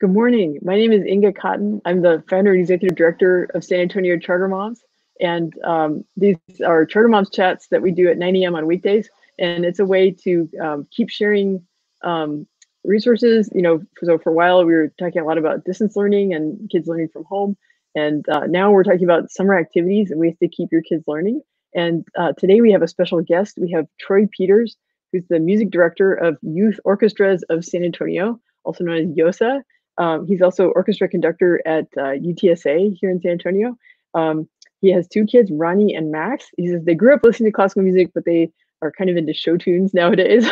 Good morning. My name is Inga Cotton. I'm the founder and executive director of San Antonio Charter Moms. And um, these are Charter Moms chats that we do at 9 a.m. on weekdays. And it's a way to um, keep sharing um, resources. You know, so for a while we were talking a lot about distance learning and kids learning from home. And uh, now we're talking about summer activities and ways to keep your kids learning. And uh, today we have a special guest. We have Troy Peters, who's the music director of Youth Orchestras of San Antonio, also known as YOSA. Um, he's also orchestra conductor at uh, UTSA here in San Antonio. Um, he has two kids, Ronnie and Max. He says they grew up listening to classical music, but they are kind of into show tunes nowadays.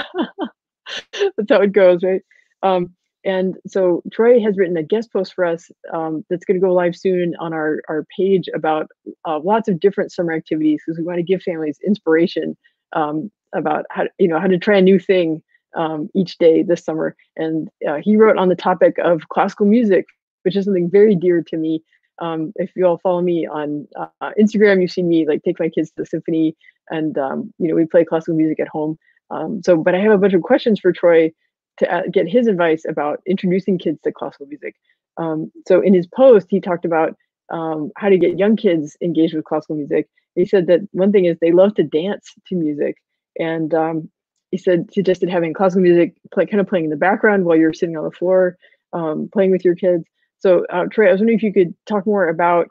that's how it goes, right? Um, and so Troy has written a guest post for us um, that's going to go live soon on our, our page about uh, lots of different summer activities because we want to give families inspiration um, about how you know how to try a new thing um, each day this summer. And uh, he wrote on the topic of classical music, which is something very dear to me. Um, if you all follow me on uh, Instagram, you've seen me like take my kids to the symphony, and um, you know we play classical music at home. Um, so, but I have a bunch of questions for Troy to uh, get his advice about introducing kids to classical music. Um, so, in his post, he talked about um, how to get young kids engaged with classical music. He said that one thing is they love to dance to music, and um, he said suggested having classical music play kind of playing in the background while you're sitting on the floor um, playing with your kids. So uh, troy i was wondering if you could talk more about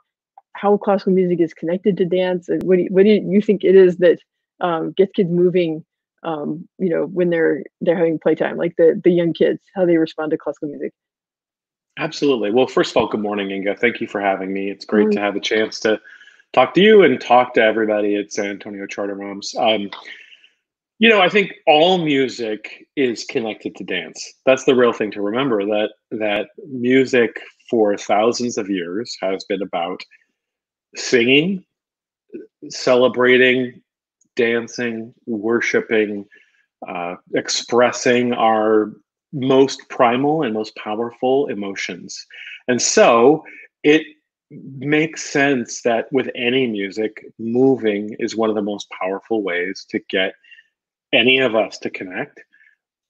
how classical music is connected to dance and what do you, what do you think it is that um, gets kids moving um, you know when they're they're having playtime like the the young kids how they respond to classical music? Absolutely. Well first of all good morning inga. Thank you for having me. It's great to have a chance to talk to you and talk to everybody at san antonio charter moms um, you know, I think all music is connected to dance. That's the real thing to remember that that music for thousands of years has been about singing, celebrating, dancing, worshiping, uh, expressing our most primal and most powerful emotions. And so it makes sense that with any music, moving is one of the most powerful ways to get any of us to connect.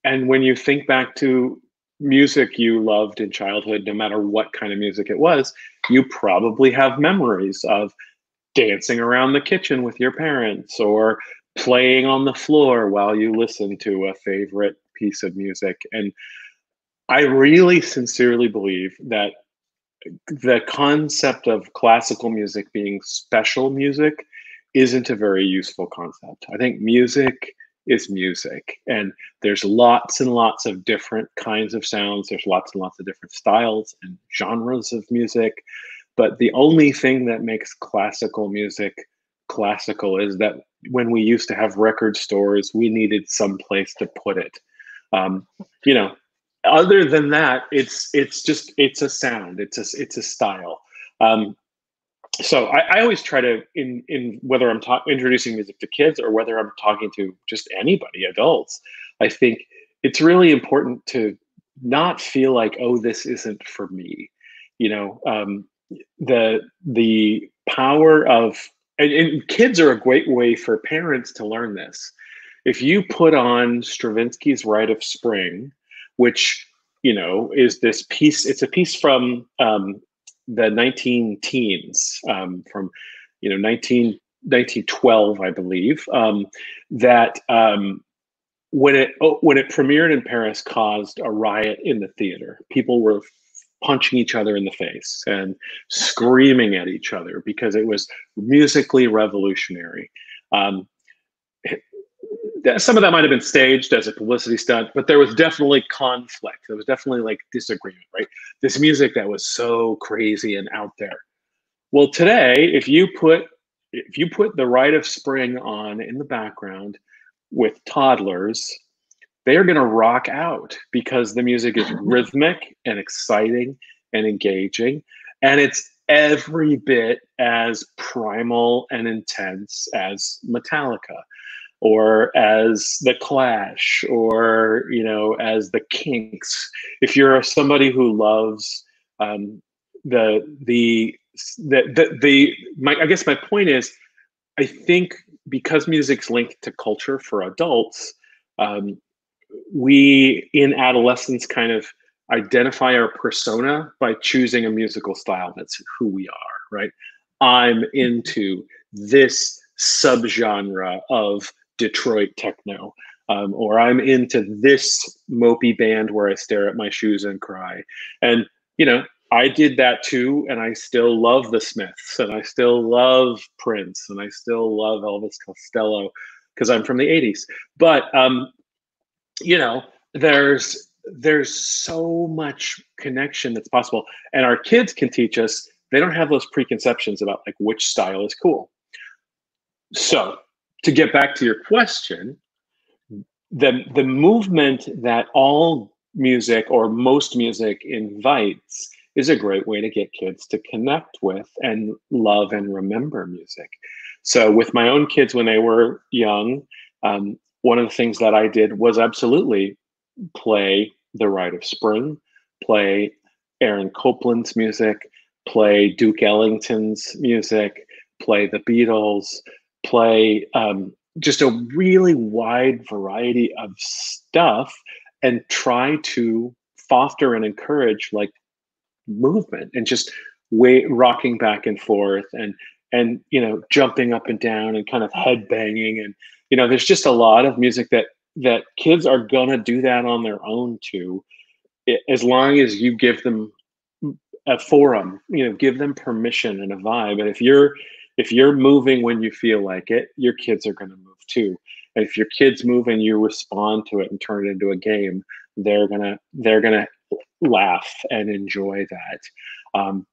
And when you think back to music you loved in childhood, no matter what kind of music it was, you probably have memories of dancing around the kitchen with your parents or playing on the floor while you listen to a favorite piece of music. And I really sincerely believe that the concept of classical music being special music isn't a very useful concept. I think music is music. And there's lots and lots of different kinds of sounds. There's lots and lots of different styles and genres of music. But the only thing that makes classical music classical is that when we used to have record stores, we needed some place to put it. Um, you know, other than that, it's it's just it's a sound. It's a it's a style. Um, so I, I, always try to in in whether I'm ta- introducing music to kids or whether I'm talking to just anybody, adults. I think it's really important to not feel like oh this isn't for me. You know, um, the the power of and, and kids are a great way for parents to learn this. If you put on Stravinsky's Rite of Spring, which you know is this piece, it's a piece from um, the 19 teens um, from you know 19 1912 i believe um, that um, when it oh, when it premiered in paris caused a riot in the theater. People were punching each other in the face and screaming at each other because it was musically revolutionary. Um, some of that might have been staged as a publicity stunt, but there was definitely conflict. There was definitely like disagreement, right? This music that was so crazy and out there. Well, today, if you put if you put the Rite of Spring on in the background with toddlers, they are going to rock out because the music is rhythmic and exciting and engaging, and it's every bit as primal and intense as Metallica or as the clash or you know as the kinks if you're somebody who loves um, the the the the, the my, i guess my point is i think because music's linked to culture for adults um, we in adolescence kind of identify our persona by choosing a musical style that's who we are, right? I'm into this subgenre of Detroit techno, um, or I'm into this mopey band where I stare at my shoes and cry. And, you know, I did that too, and I still love the Smiths, and I still love Prince, and I still love Elvis Costello because I'm from the 80s. But, um, you know, there's there's so much connection that's possible and our kids can teach us they don't have those preconceptions about like which style is cool so to get back to your question the the movement that all music or most music invites is a great way to get kids to connect with and love and remember music. So with my own kids when they were young um, one of the things that i did was absolutely play The Rite of Spring, play Aaron Copland's music, play Duke Ellington's music, play the Beatles, play um, just a really wide variety of stuff, and try to foster and encourage like movement and just way rocking back and forth and and you know jumping up and down and kind of head banging and you know there's just a lot of music that that kids are gonna do that on their own too, as long as you give them a forum, you know, give them permission and a vibe. And if you're if you're moving when you feel like it, your kids are gonna move too. And if your kids move and you respond to it and turn it into a game, they're gonna they're gonna laugh and enjoy that. Um,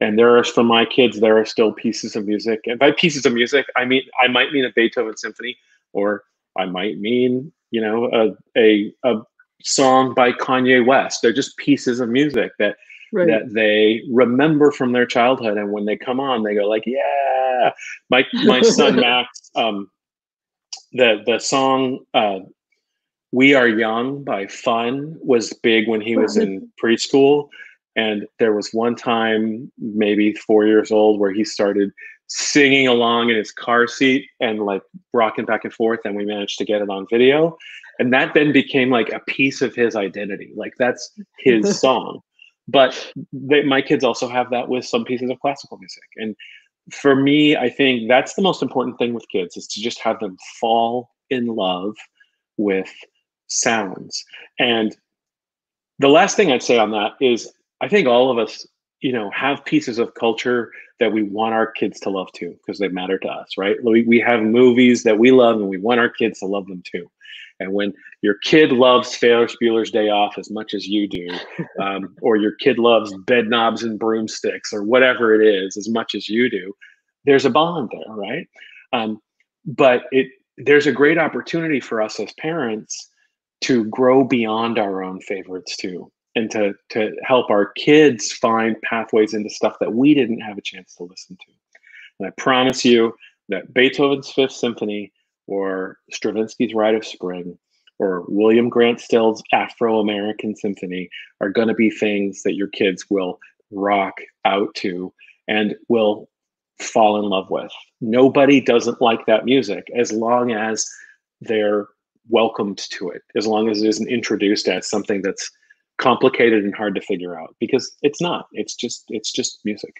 and there are for my kids, there are still pieces of music. And by pieces of music, I mean I might mean a Beethoven symphony, or I might mean you know, a, a, a song by Kanye West. They're just pieces of music that right. that they remember from their childhood, and when they come on, they go like, "Yeah!" My my son Max, um, the the song uh, "We Are Young" by Fun was big when he was in preschool, and there was one time, maybe four years old, where he started singing along in his car seat and like rocking back and forth and we managed to get it on video and that then became like a piece of his identity like that's his song but they, my kids also have that with some pieces of classical music. And for me i think that's the most important thing with kids is to just have them fall in love with sounds. And the last thing i'd say on that is i think all of us you know have pieces of culture that we want our kids to love too because they matter to us right? We, we have movies that we love and we want our kids to love them too and when your kid loves Ferris Bueller's Day Off as much as you do, um, or your kid loves bed knobs and broomsticks, or whatever it is as much as you do, there's a bond there, right? Um, but it there's a great opportunity for us as parents to grow beyond our own favorites too and to to help our kids find pathways into stuff that we didn't have a chance to listen to. And I promise you that Beethoven's Fifth Symphony or Stravinsky's Rite of Spring or William Grant Still's Afro American Symphony are going to be things that your kids will rock out to and will fall in love with. Nobody doesn't like that music as long as they're welcomed to it, as long as it isn't introduced as something that's complicated and hard to figure out because it's not. It's just it's just music.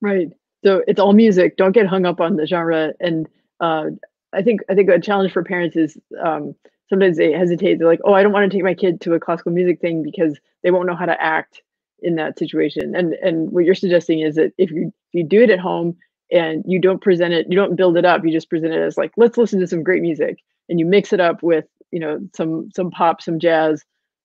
Right. So it's all music. Don't get hung up on the genre and uh, i think i think a challenge for parents is um, sometimes they hesitate. They're like oh i don't want to take my kid to a classical music thing because they won't know how to act in that situation. And and what you're suggesting is that if you if you do it at home and you don't present it you don't build it up you just present it as like let's listen to some great music. And you mix it up with you know some some pop some jazz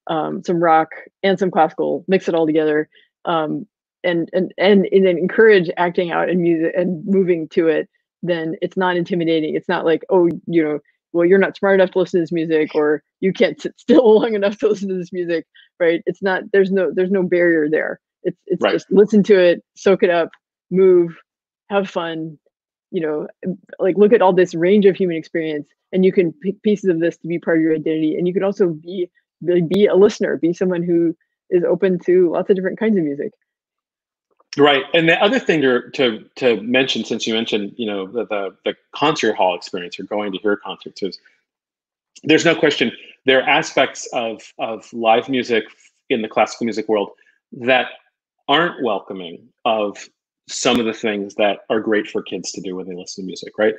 um, some rock and some classical, mix it all together, um, and, and and and then encourage acting out and music and moving to it. Then it's not intimidating. It's not like oh you know well you're not smart enough to listen to this music or you can't sit still long enough to listen to this music, right? It's not there's no there's no barrier there. It's it's right. just listen to it, soak it up, move, have fun, you know like look at all this range of human experience and you can pick pieces of this to be part of your identity and you can also be be a listener, be someone who is open to lots of different kinds of music. Right, and the other thing to to, to mention, since you mentioned, you know, the, the, the concert hall experience or going to hear concerts is, there's no question there are aspects of of live music in the classical music world that aren't welcoming of some of the things that are great for kids to do when they listen to music, right?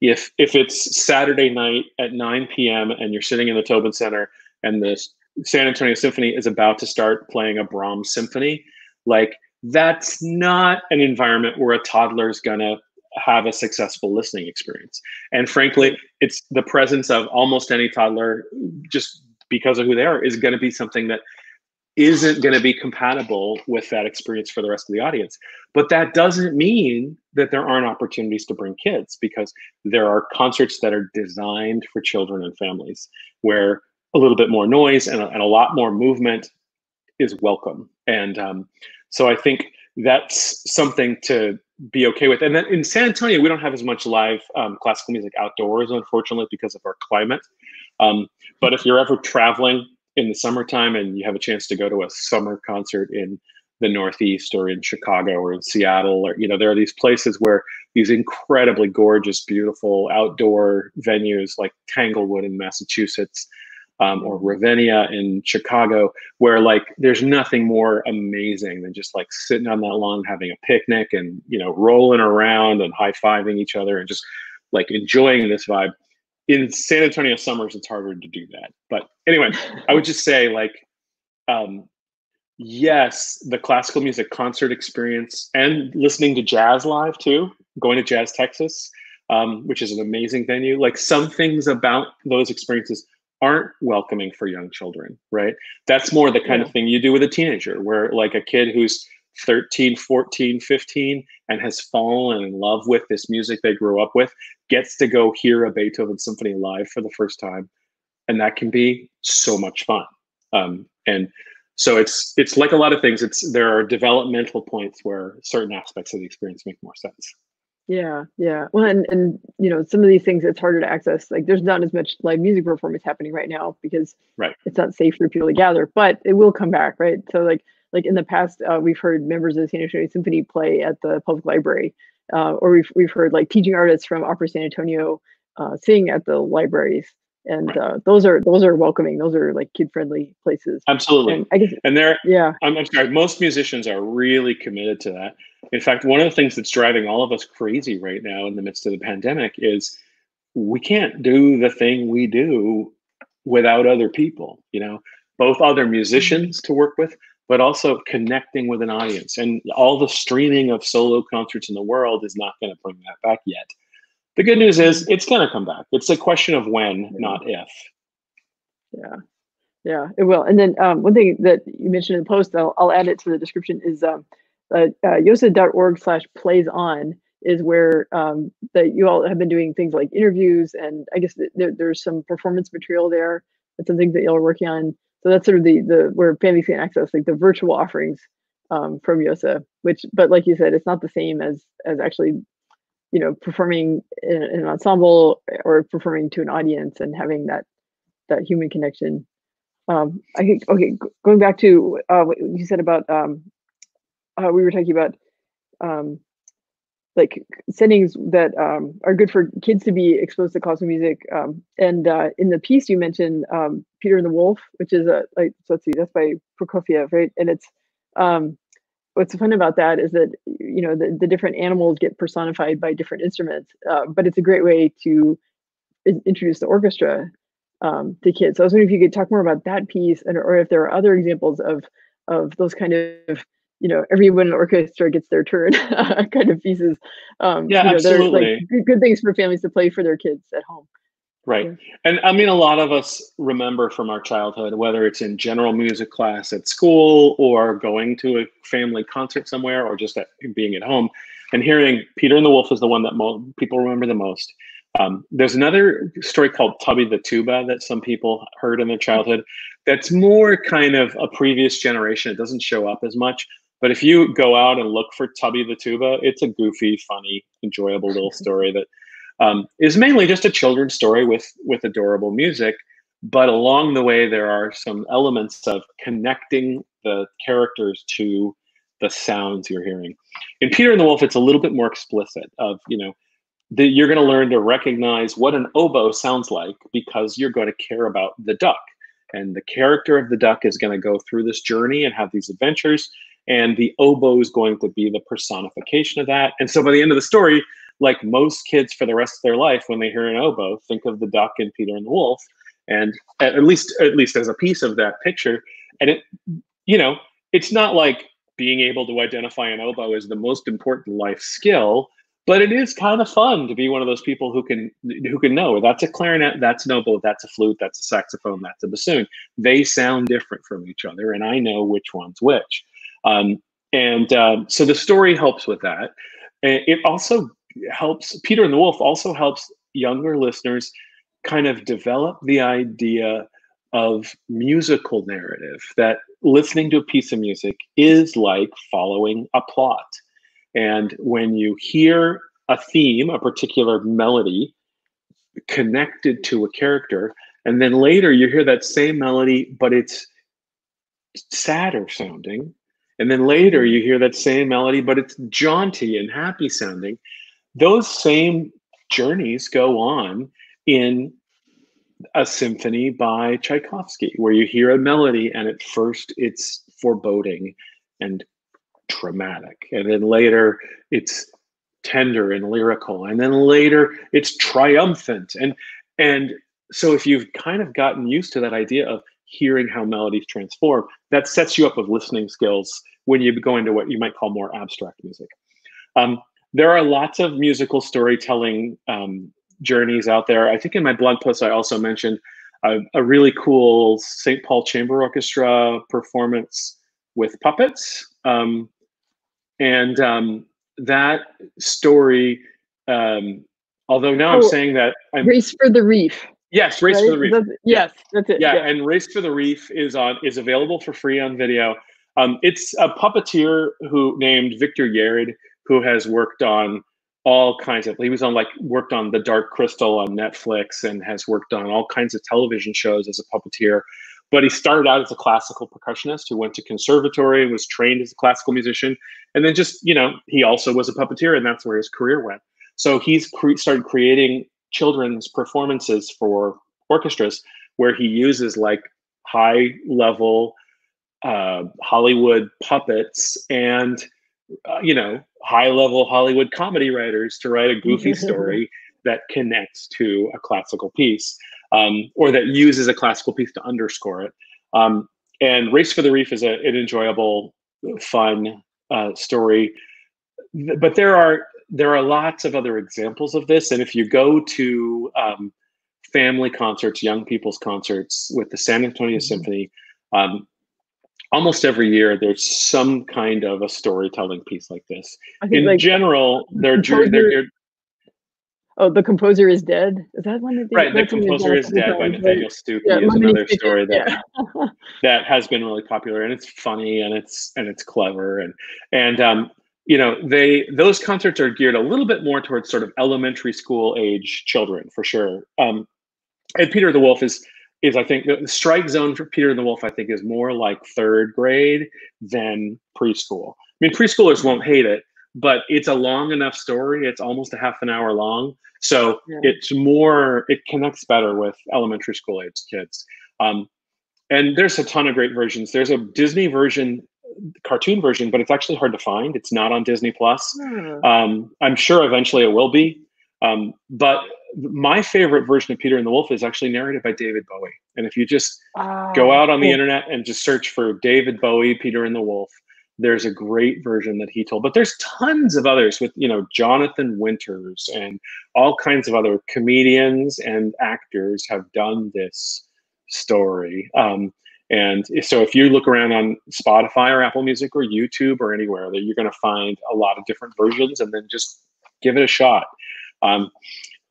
If if it's Saturday night at 9 p.m. and you're sitting in the Tobin Center and the San Antonio Symphony is about to start playing a Brahms symphony, like that's not an environment where a toddler is gonna have a successful listening experience. And frankly, it's the presence of almost any toddler, just because of who they are, is going to be something that isn't going to be compatible with that experience for the rest of the audience. But that doesn't mean that there aren't opportunities to bring kids because there are concerts that are designed for children and families where a little bit more noise and a, and a lot more movement is welcome. And um, so I think that's something to be okay with. And then in San Antonio, we don't have as much live um, classical music outdoors, unfortunately, because of our climate. Um, but if you're ever traveling in the summertime and you have a chance to go to a summer concert in the Northeast or in Chicago or in Seattle, or you know, there are these places where these incredibly gorgeous, beautiful outdoor venues like Tanglewood in Massachusetts um, or Ravinia in Chicago, where like there's nothing more amazing than just like sitting on that lawn having a picnic and you know rolling around and high fiving each other and just like enjoying this vibe. In San Antonio summers, it's harder to do that. But anyway, I would just say like, um, yes, the classical music concert experience and listening to jazz live too, going to Jazz Texas, um, which is an amazing venue. Like some things about those experiences aren't welcoming for young children, right? That's more the kind yeah. of thing you do with a teenager, where like a kid who's 13, 14, 15 and has fallen in love with this music they grew up with gets to go hear a Beethoven symphony live for the first time. And that can be so much fun. Um, and so it's it's like a lot of things. It's there are developmental points where certain aspects of the experience make more sense. Yeah, yeah. Well, and and you know, some of these things it's harder to access. Like, there's not as much live music performance happening right now because right. it's not safe for people to gather. But it will come back, right? So, like, like in the past, uh, we've heard members of the San Antonio Symphony play at the public library, uh, or we've we've heard like teaching artists from Opera San Antonio uh, sing at the libraries and uh, those are those are welcoming. Those are like kid friendly places. Absolutely. And I guess and they're yeah. I'm, I'm sorry. Most musicians are really committed to that. In fact, one of the things that's driving all of us crazy right now in the midst of the pandemic is we can't do the thing we do without other people. You know, both other musicians to work with, but also connecting with an audience. And all the streaming of solo concerts in the world is not going to bring that back yet. The good news is it's going to come back. It's a question of when, not if. Yeah, yeah, it will. And then um, one thing that you mentioned in the post, I'll, I'll add it to the description, is um, uh, uh, yosa.org slash plays on is where um, that you all have been doing things like interviews and I guess there, there's some performance material there and some things that y'all are working on. So that's sort of the the where families can access like the virtual offerings um, from Yosa, which but like you said, it's not the same as as actually you know performing in, in, an ensemble or performing to an audience and having that that human connection um i think okay going back to uh, what you said about um uh, we were talking about um like settings that um, are good for kids to be exposed to classical music. Um, and uh, in the piece you mentioned um, Peter and the Wolf, which is a like so let's see, that's by Prokofiev, right? And it's um, what's fun about that is that you know the, the different animals get personified by different instruments uh, but it's a great way to introduce the orchestra um, to kids. So i was wondering if you could talk more about that piece and or if there are other examples of of those kind of you know everyone in the orchestra gets their turn kind of pieces um, yeah you know, absolutely like good, good things for families to play for their kids at home Right. And I mean, a lot of us remember from our childhood, whether it's in general music class at school or going to a family concert somewhere or just at, being at home and hearing Peter and the Wolf is the one that mo- people remember the most. Um, there's another story called Tubby the Tuba that some people heard in their childhood that's more kind of a previous generation. It doesn't show up as much. But if you go out and look for Tubby the Tuba, it's a goofy, funny, enjoyable little story that um, is mainly just a children's story with with adorable music. But along the way, there are some elements of connecting the characters to the sounds you're hearing. In Peter and the Wolf, it's a little bit more explicit. Of you know, that you're going to learn to recognize what an oboe sounds like because you're going to care about the duck and the character of the duck is going to go through this journey and have these adventures and the oboe is going to be the personification of that and so by the end of the story like most kids for the rest of their life when they hear an oboe think of the duck and peter and the wolf and at least at least as a piece of that picture. And it you know it's not like being able to identify an oboe is the most important life skill but it is kind of fun to be one of those people who can who can know that's a clarinet that's an oboe that's a flute that's a saxophone that's a bassoon. They sound different from each other and i know which one's which. Um, and um, so the story helps with that. It also helps peter and the wolf also helps younger listeners kind of develop the idea of musical narrative that listening to a piece of music is like following a plot and when you hear a theme, a particular melody connected to a character, and then later you hear that same melody, but it's sadder sounding. And then later you hear that same melody, but it's jaunty and happy sounding. Those same journeys go on in a symphony by Tchaikovsky, where you hear a melody and at first it's foreboding and traumatic. And then later it's tender and lyrical. And then later it's triumphant. And and so if you've kind of gotten used to that idea of hearing how melodies transform, that sets you up with listening skills when you go into what you might call more abstract music. Um, there are lots of musical storytelling um, journeys out there. I think in my blog post, I also mentioned a, a really cool St. Paul Chamber Orchestra performance with puppets. Um, and um, that story, um, although now oh, I'm saying that I'm Race for the Reef. Yes, Race right? for the Reef. That's, yes, that's it. Yeah, yeah, and Race for the Reef is on is available for free on video. Um, it's a puppeteer who named Victor Yerrid who has worked on all kinds of he was on like worked on the dark crystal on netflix and has worked on all kinds of television shows as a puppeteer but he started out as a classical percussionist who went to conservatory and was trained as a classical musician. And then just, you know, he also was a puppeteer and that's where his career went. So he's cre- started creating children's performances for orchestras where he uses like high level uh, Hollywood puppets and, uh, you know, high level Hollywood comedy writers to write a goofy story that connects to a classical piece um, or that uses a classical piece to underscore it. Um, and Race for the Reef is a, an enjoyable, fun uh, story. But there are there are lots of other examples of this. And if you go to um, family concerts, young people's concerts with the San Antonio mm-hmm. Symphony, um, almost every year there's some kind of a storytelling piece like this. In like general, they're, they're, they're Oh, the composer is dead. Is that one of the right? The composer is dead by Nathaniel Stookey yeah, is another story that yeah. that has been really popular, and it's funny and it's and it's clever and and um, you know they those concerts are geared a little bit more towards sort of elementary school age children for sure. Um, and Peter the Wolf is is I think the strike zone for Peter and the Wolf I think is more like third grade than preschool. I mean preschoolers won't hate it, but it's a long enough story. It's almost a half an hour long. So yeah. it's more, it connects better with elementary school age kids. Um, and there's a ton of great versions. There's a Disney version, cartoon version, but it's actually hard to find. It's not on Disney Plus. Hmm. Um, I'm sure eventually it will be. Um, but my favorite version of Peter and the Wolf is actually narrated by David Bowie. And if you just oh, go out on cool. the internet and just search for David Bowie, Peter and the Wolf, there's a great version that he told but there's tons of others with you know jonathan winters and all kinds of other comedians and actors have done this story um, and so if you look around on spotify or apple music or youtube or anywhere that you're going to find a lot of different versions and then just give it a shot um,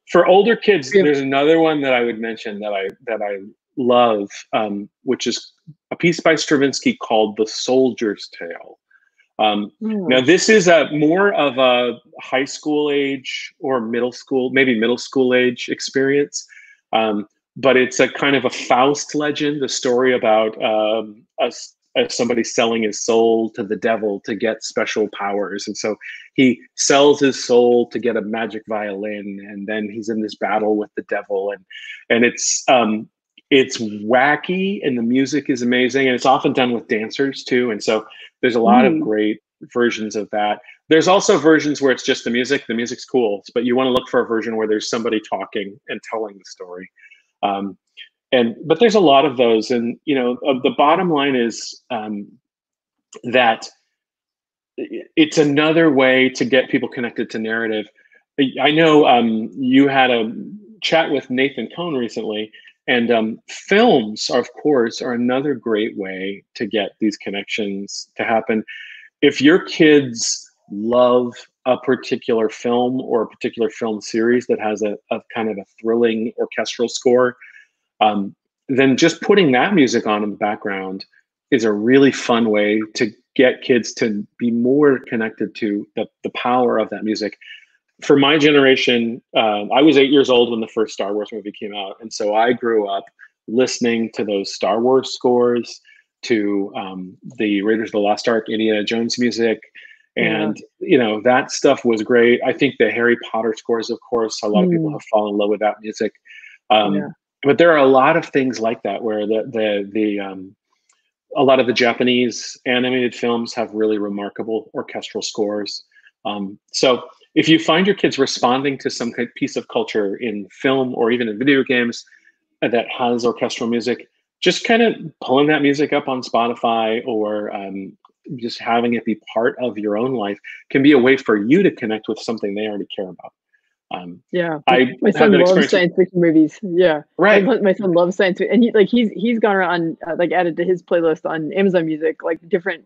for older kids there's another one that i would mention that i that i love um, which is a piece by Stravinsky called The Soldier's Tale. Um, mm. Now, this is a more of a high school age or middle school, maybe middle school age experience. Um, but it's a kind of a Faust legend, a story about um, a, a somebody selling his soul to the devil to get special powers. And so he sells his soul to get a magic violin, and then he's in this battle with the devil. And and it's um, it's wacky and the music is amazing and it's often done with dancers too and so there's a lot mm. of great versions of that there's also versions where it's just the music the music's cool but you want to look for a version where there's somebody talking and telling the story um, and but there's a lot of those. And you know uh, the bottom line is um, that it's another way to get people connected to narrative. I know um, you had a chat with nathan cohn recently and um, films of course are another great way to get these connections to happen. If your kids love a particular film or a particular film series that has a, a kind of a thrilling orchestral score um, then just putting that music on in the background is a really fun way to get kids to be more connected to the, the power of that music. For my generation, uh, I was eight years old when the first Star Wars movie came out. And so I grew up listening to those Star Wars scores, to um, the Raiders of the Lost Ark, Indiana Jones music. And, yeah. you know, that stuff was great. I think the Harry Potter scores, of course, a lot mm. of people mm. have fallen in love with that music. Um, yeah but there are a lot of things like that where the the the um, a lot of the Japanese animated films have really remarkable orchestral scores. Um, so if you find your kids responding to some kind piece of culture in film or even in video games that has orchestral music, just kind of pulling that music up on Spotify or um, just having it be part of your own life can be a way for you to connect with something they already care about. Um, yeah, I my son loves science fiction movies. Yeah, right. My, my son loves science fiction, and he like he's he's gone around uh, like added to his playlist on Amazon Music like different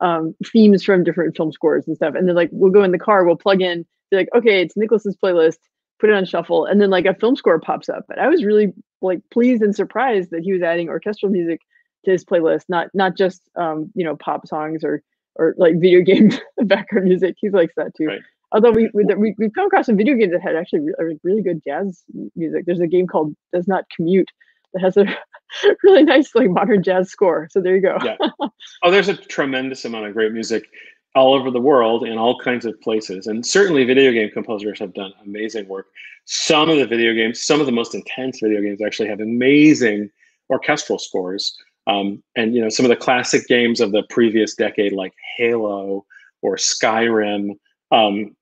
um, themes from different film scores and stuff. And then like we'll go in the car, we'll plug in, be like, okay, it's Nicholas's playlist, put it on shuffle, and then like a film score pops up. But I was really like pleased and surprised that he was adding orchestral music to his playlist, not not just um, you know pop songs or or like video game background music. He likes that too. Right. Although we, we we've come across some video games that had actually really, really good jazz music. There's a game called Does Not Commute that has a really nice like modern jazz score. So there you go. yeah. Oh, there's a tremendous amount of great music all over the world in all kinds of places. And certainly video game composers have done amazing work. Some of the video games, some of the most intense video games actually have amazing orchestral scores. Um, and you know, some of the classic games of the previous decade like Halo or Skyrim um,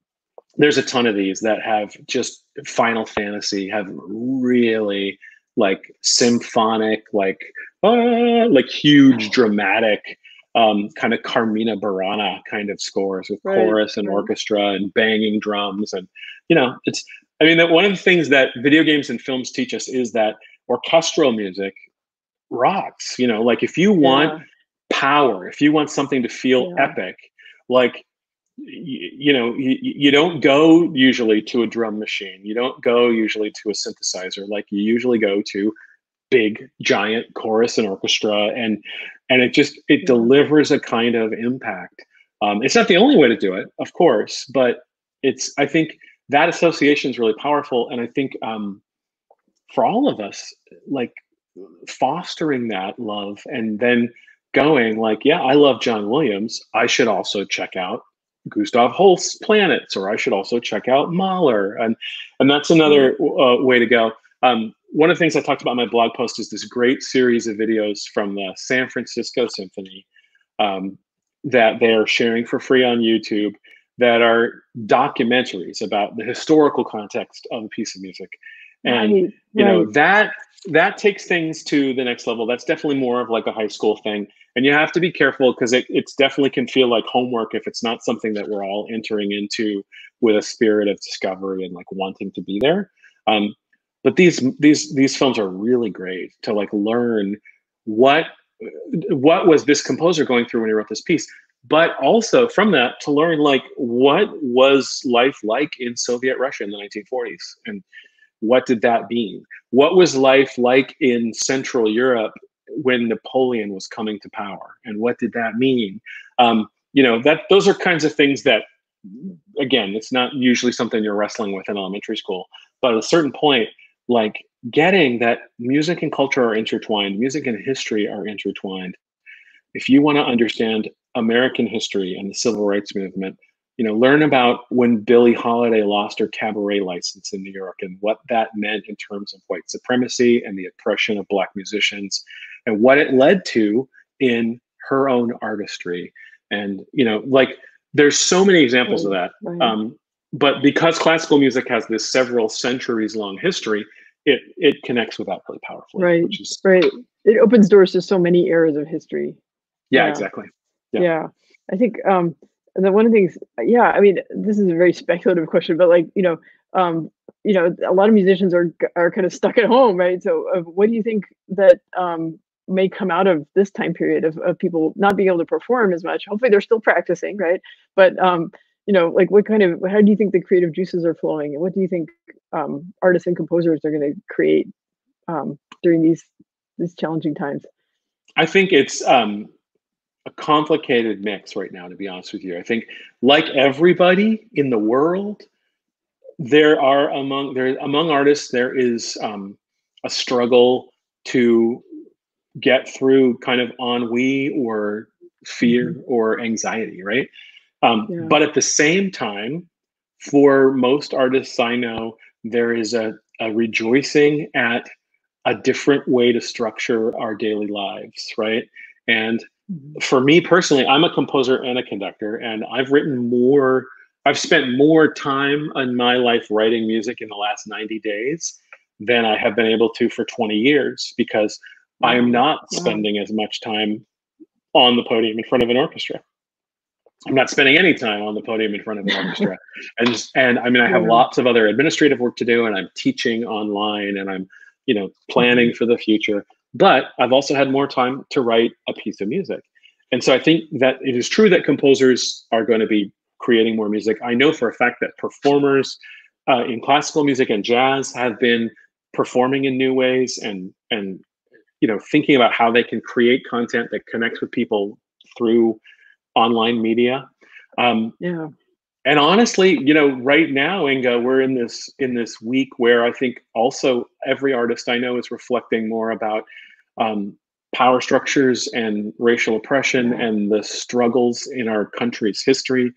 there's a ton of these that have just Final Fantasy have really like symphonic, like uh, like huge dramatic um, kind of Carmina Burana kind of scores with right, chorus and orchestra and banging drums and you know it's I mean that one of the things that video games and films teach us is that orchestral music rocks. You know, like if you want yeah. power, if you want something to feel yeah. epic, like you, you know you, you don't go usually to a drum machine. You don't go usually to a synthesizer. Like you usually go to big giant chorus and orchestra and and it just it delivers a kind of impact. Um, it's not the only way to do it of course but it's i think that association is really powerful and i think um, for all of us like fostering that love and then going like yeah i love john williams. I should also check out Gustav Holst's planets, or I should also check out Mahler, and and that's another uh, way to go. Um, one of the things I talked about in my blog post is this great series of videos from the San Francisco Symphony um, that they're sharing for free on YouTube that are documentaries about the historical context of a piece of music, and right, you know that that takes things to the next level. That's definitely more of like a high school thing. And you have to be careful because it it's definitely can feel like homework if it's not something that we're all entering into with a spirit of discovery and like wanting to be there. Um, but these these these films are really great to like learn what what was this composer going through when he wrote this piece but also from that to learn like what was life like in soviet russia in the 1940s and what did that mean what was life like in central europe when Napoleon was coming to power, and what did that mean? Um, you know, that those are kinds of things that, again, it's not usually something you're wrestling with in elementary school, but at a certain point, like getting that music and culture are intertwined, music and history are intertwined. If you want to understand American history and the civil rights movement, you know, learn about when Billie Holiday lost her cabaret license in New York and what that meant in terms of white supremacy and the oppression of Black musicians and what it led to in her own artistry. And, you know, like there's so many examples of that. Um, but because classical music has this several centuries long history, it it connects with that really powerfully. Right. Which is right. It opens doors to so many eras of history. yeah, Yeah. exactly. Yeah. Yeah. I think um and then one of the things yeah, I mean this is a very speculative question, but like, you know, um, you know, a lot of musicians are are kind of stuck at home, right? So uh, what do you think that um may come out of this time period of, of people not being able to perform as much? Hopefully they're still practicing, right? But um, you know, like what kind of how do you think the creative juices are flowing and what do you think um artists and composers are going to create um during these these challenging times? I think it's um, a complicated mix right now, to be honest with you. I think, like everybody in the world, there are among there among artists there is um, a struggle to get through kind of ennui or fear or anxiety, right? Um, Yeah. But at the same time, for most artists I know, there is a, a rejoicing at a different way to structure our daily lives, right? And Mm-hmm. for me personally, I'm a composer and a conductor, and I've written more, I've spent more time in my life writing music in the last 90 days than I have been able to for 20 years because I am not spending as much time on the podium in front of an orchestra. I'm not spending any time on the podium in front of an orchestra. And and I mean I have lots of other administrative work to do and I'm teaching online and I'm, you know, planning mm-hmm. for the future. But I've also had more time to write a piece of music. And so I think that it is true that composers are going to be creating more music. I know for a fact that performers uh, in classical music and jazz have been performing in new ways and and you know thinking about how they can create content that connects with people through online media um, Yeah. And honestly you know right now inga we're in this in this week where i think also every artist i know is reflecting more about um, power structures and racial oppression and the struggles in our country's history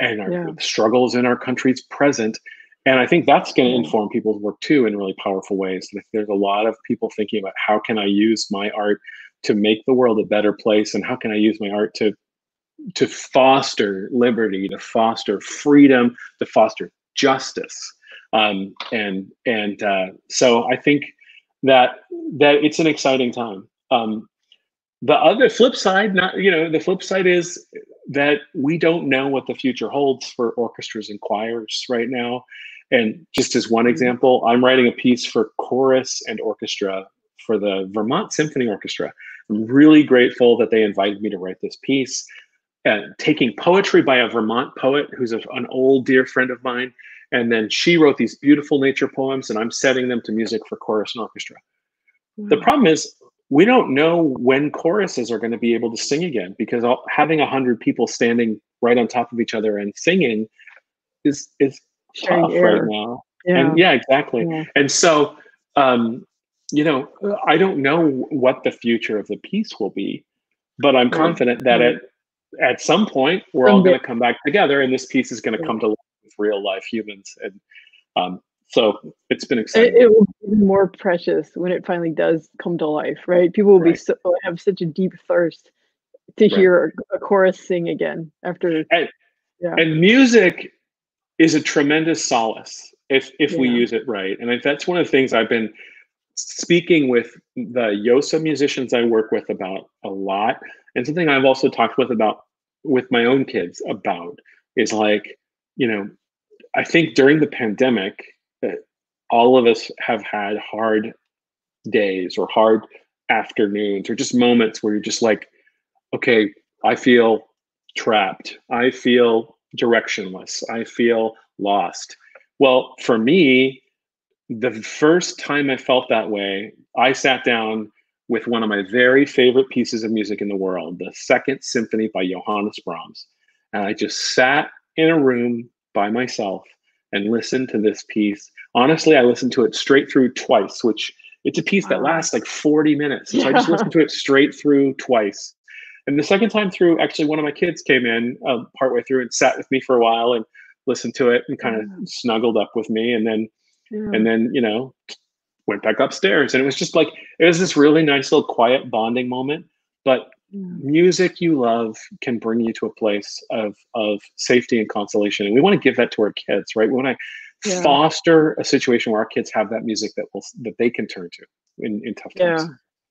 and our Yeah. struggles in our country's present. And i think that's going to inform people's work too in really powerful ways. There's a lot of people thinking about how can i use my art to make the world a better place and how can i use my art to to foster liberty to foster freedom to foster justice. Um, and and uh, so i think that that it's an exciting time. Um, the other flip side not you know the flip side is that we don't know what the future holds for orchestras and choirs right now. And just as one example i'm writing a piece for chorus and orchestra for the vermont symphony orchestra. I'm really grateful that they invited me to write this piece and taking poetry by a vermont poet who's a, an old dear friend of mine and then she wrote these beautiful nature poems and i'm setting them to music for chorus and orchestra the problem is we don't know when choruses are going to be able to sing again because all, having a hundred people standing right on top of each other and singing is is tough air. right now. Yeah. And yeah, exactly. Yeah. And so, um, you know, I don't know what the future of the piece will be, but I'm confident that Right. At some point we're all going to come back together, and this piece is going to come to life with real life humans. And um, so it's been exciting. it will be more precious when it finally does come to life, right? People will be so have such a deep thirst to Right. hear a, chorus sing again after. And- yeah, and music is a tremendous solace if if we use it right and that's one of the things i've been speaking with the yosa musicians i work with about a lot and something i've also talked with about with my own kids about is like you know i think during the pandemic that all of us have had hard days or hard afternoons or just moments where you're just like okay i feel trapped. I feel directionless. I feel lost. Well for me the first time i felt that way i sat down with one of my very favorite pieces of music in the world the second symphony by johannes brahms and i just sat in a room by myself and listened to this piece honestly i listened to it straight through twice which it's a piece that lasts like 40 minutes so i just listened to it straight through twice And the second time through, actually, one of my kids came in uh, partway through and sat with me for a while and listened to it and kind of yeah. snuggled up with me. And then, yeah. and then, you know, went back upstairs. And it was just like, it was this really nice little quiet bonding moment. But music you love can bring you to a place of, of safety and consolation. And we want to give that to our kids, right? We want to foster a situation where our kids have that music that will, that they can turn to in, in tough times. Yeah.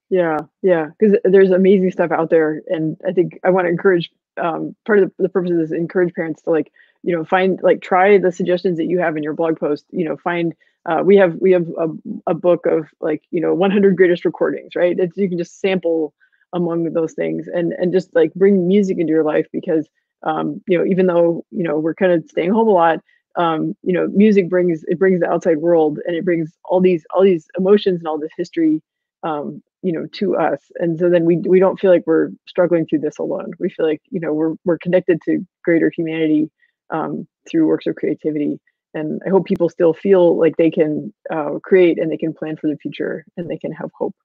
Yeah, yeah, because there's amazing stuff out there, and I think I want to encourage. Um, part of the, the purpose of this encourage parents to like, you know, find like try the suggestions that you have in your blog post. You know, find uh, we have we have a, a book of like you know 100 greatest recordings, right? It's, you can just sample among those things and and just like bring music into your life because um, you know even though you know we're kind of staying home a lot, um, you know, music brings it brings the outside world and it brings all these all these emotions and all this history um, you know to us. And so then we we don't feel like we're struggling through this alone. We feel like you know we're we're connected to greater humanity um, through works of creativity and i hope people still feel like they can uh, create and they can plan for the future and they can have hope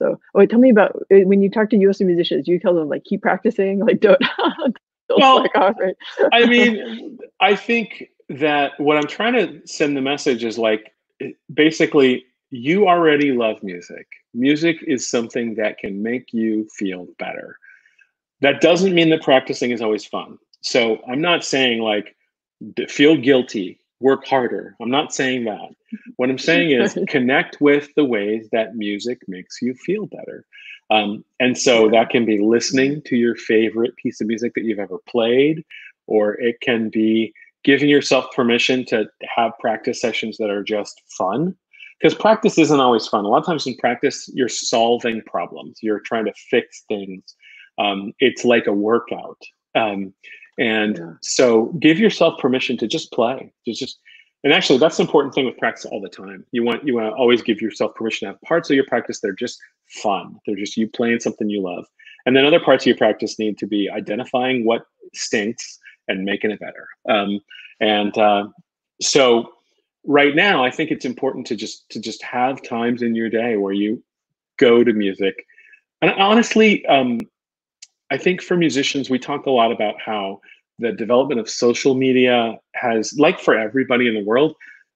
so oh tell me about uh, when you talk to us musicians you tell them like keep practicing like don't, don't well, off, right? i mean i think that what i'm trying to send the message is like basically you already love music. Music is something that can make you feel better. That doesn't mean that practicing is always fun. So I'm not saying like feel guilty, work harder. I'm not saying that. What I'm saying is connect with the ways that music makes you feel better. Um, and so that can be listening to your favorite piece of music that you've ever played, or it can be giving yourself permission to have practice sessions that are just fun because practice isn't always fun. A lot of times in practice, you're solving problems, you're trying to fix things. Um, it's like a workout. Um, and yeah. so give yourself permission to just play, to just, and actually that's the important thing with practice all the time. You want, you want to always give yourself permission to have parts of your practice that are just fun. They're just you playing something you love. And then other parts of your practice need to be identifying what stinks and making it better. Um, and uh, so right now i think it's important to just to just have times in your day where you go to music and honestly um, i think for musicians we talk a lot about how the development of social media has like for everybody in the world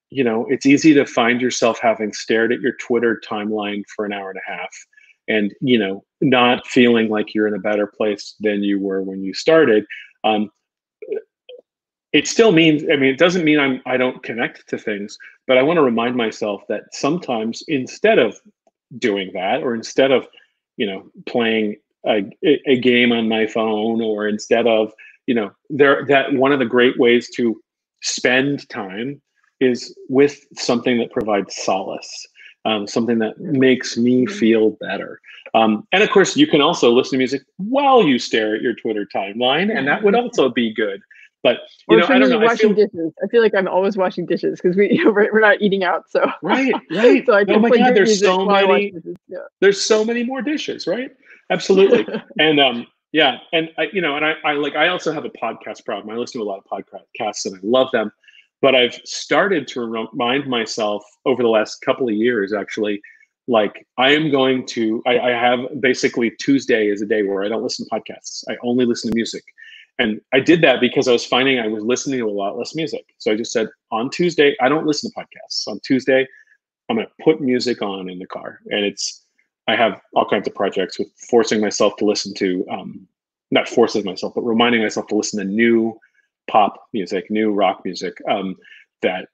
you know it's easy to find yourself having stared at your twitter timeline for an hour and a half and you know not feeling like you're in a better place than you were when you started. Um, it still means i mean it doesn't mean i'm i don't connect to things but i want to remind myself that sometimes instead of doing that or instead of you know playing a, a game on my phone or instead of you know there that one of the great ways to spend time is with something that provides solace um, something that makes me feel better um, and of course you can also listen to music while you stare at your twitter timeline and that would also be good but you or know, I don't know. Washing I feel, dishes. I feel like I'm always washing dishes because we you know, we're, we're not eating out. So right, right. so I oh my god, there's so many. Yeah. There's so many more dishes, right? Absolutely. and um, yeah, and I, you know, and I, I like I also have a podcast problem. I listen to a lot of podcasts and I love them, but I've started to remind myself over the last couple of years, actually, like I am going to. I, I have basically Tuesday is a day where I don't listen to podcasts. I only listen to music and I did that because I was finding I was listening to a lot less music. So I just said on Tuesday, I don't listen to podcasts. On Tuesday, I'm going to put music on in the car. And it's, I have all kinds of projects with forcing myself to listen to, um, not forcing myself, but reminding myself to listen to new pop music, new rock music. Um, that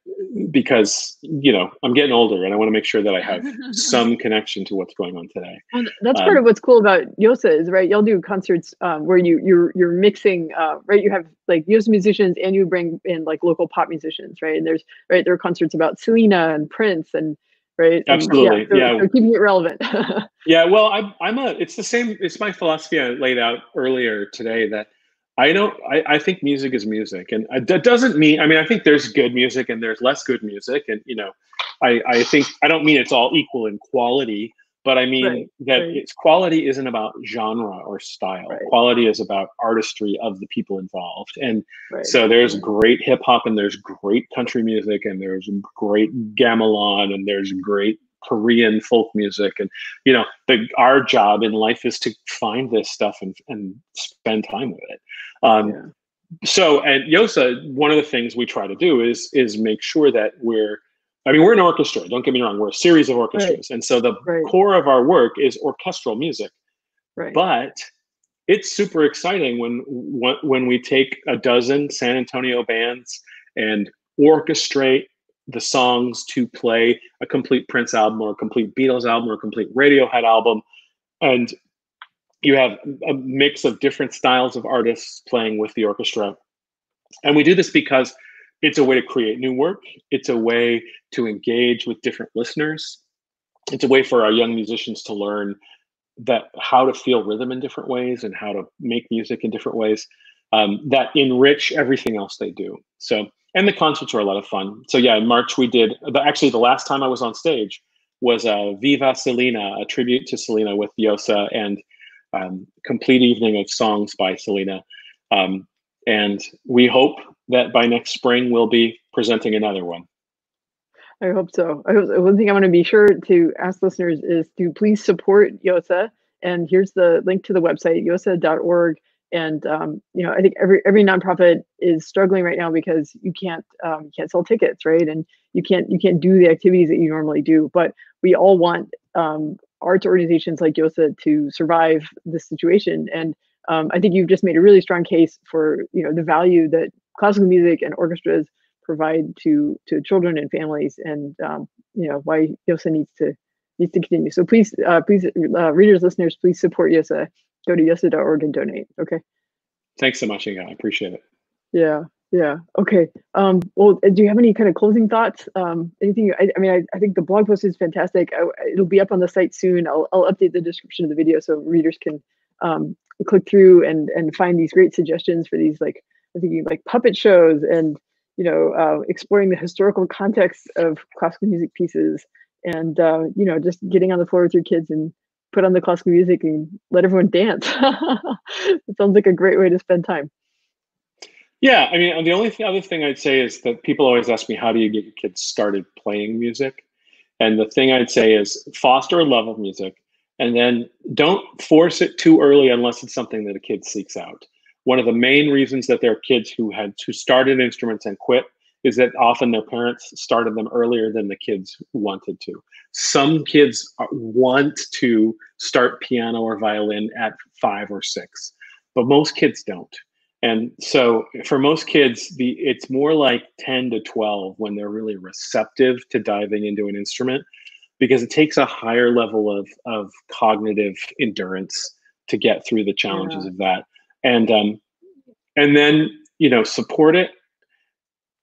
because you know I'm getting older and I want to make sure that I have some connection to what's going on today. That's um, part of what's cool about YOSA is right. Y'all do concerts um, where you you're you're mixing uh, right. You have like YOSA musicians and you bring in like local pop musicians right. And there's right there are concerts about Selena and Prince and right. Absolutely, and, yeah. So, yeah. So keeping it relevant. yeah. Well, I'm I'm a. It's the same. It's my philosophy I laid out earlier today that I don't. I, I think music is music, and that doesn't mean. I mean, I think there's good music and there's less good music, and you know, I I think I don't mean it's all equal in quality, but I mean right, that right. its quality isn't about genre or style. Right. Quality is about artistry of the people involved, and so there's great hip hop and there's great country music and there's great gamelan and there's great Korean folk music, and you know, the, our job in life is to find this stuff and and spend time with it. Um, yeah. So at YOSA, one of the things we try to do is is make sure that we're I mean, we're an orchestra. Don't get me wrong. We're a series of orchestras, right. and so the right. core of our work is orchestral music. Right. But it's super exciting when when we take a dozen San Antonio bands and orchestrate the songs to play a complete Prince album or a complete Beatles album or a complete Radiohead album, and you have a mix of different styles of artists playing with the orchestra. And we do this because it's a way to create new work. It's a way to engage with different listeners. It's a way for our young musicians to learn that how to feel rhythm in different ways and how to make music in different ways um, that enrich everything else they do. So, and the concerts were a lot of fun. So yeah, in March we did. But actually, the last time I was on stage was a Viva Selena, a tribute to Selena with Yosa and um, complete evening of songs by Selena. Um, and we hope that by next spring we'll be presenting another one. I hope so. I hope. One thing I want to be sure to ask listeners is to please support YOSA. And here's the link to the website, yosa.org. And um, you know, I think every every nonprofit is struggling right now because you can't um, you can't sell tickets, right? And you can't you can't do the activities that you normally do. But we all want um, arts organizations like YOSA to survive this situation. And um, I think you've just made a really strong case for you know the value that classical music and orchestras provide to to children and families, and um, you know why YOSA needs to needs to continue. So please, uh, please, uh, readers, listeners, please support YOSA. Go to yosa.org and donate. Okay. Thanks so much, Inga. I appreciate it. Yeah. Yeah. Okay. Um, well, do you have any kind of closing thoughts? Um, anything? I, I mean, I, I, think the blog post is fantastic. I, it'll be up on the site soon. I'll, I'll update the description of the video so readers can um, click through and and find these great suggestions for these like I think like puppet shows and you know uh, exploring the historical context of classical music pieces and uh, you know just getting on the floor with your kids and put on the classical music and let everyone dance. it sounds like a great way to spend time. Yeah, I mean, the only th- other thing I'd say is that people always ask me, how do you get your kids started playing music? And the thing I'd say is foster a love of music and then don't force it too early unless it's something that a kid seeks out. One of the main reasons that there are kids who had who started instruments and quit is that often their parents started them earlier than the kids wanted to. Some kids uh, want to start piano or violin at five or six, but most kids don't. And so for most kids, the it's more like 10 to 12 when they're really receptive to diving into an instrument because it takes a higher level of, of cognitive endurance to get through the challenges yeah. of that. And um, and then you know support it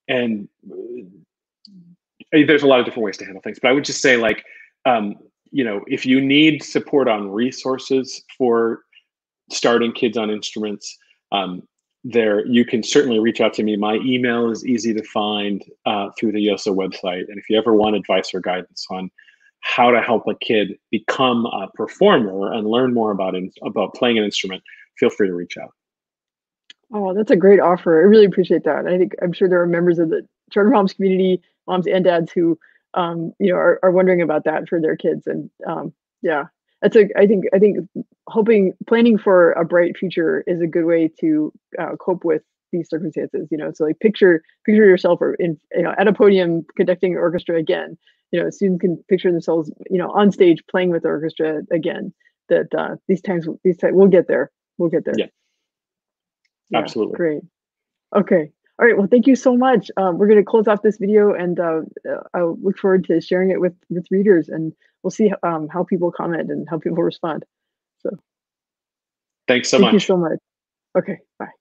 and uh, there's a lot of different ways to handle things but i would just say like um, you know if you need support on resources for starting kids on instruments um, there you can certainly reach out to me my email is easy to find uh, through the yosa website and if you ever want advice or guidance on how to help a kid become a performer and learn more about in, about playing an instrument feel free to reach out Oh, that's a great offer. I really appreciate that. I think I'm sure there are members of the charter moms community, moms and dads who, um, you know, are, are wondering about that for their kids. And um, yeah, that's a. I think I think hoping planning for a bright future is a good way to uh, cope with these circumstances. You know, so like picture picture yourself or in you know at a podium conducting an orchestra again. You know, students can picture themselves you know on stage playing with the orchestra again. That uh, these times these times we'll get there. We'll get there. Yeah. Yeah, Absolutely. Great. Okay. All right. Well, thank you so much. Um, we're going to close off this video, and uh, uh, I look forward to sharing it with with readers, and we'll see um, how people comment and how people respond. So, thanks so thank much. Thank you so much. Okay. Bye.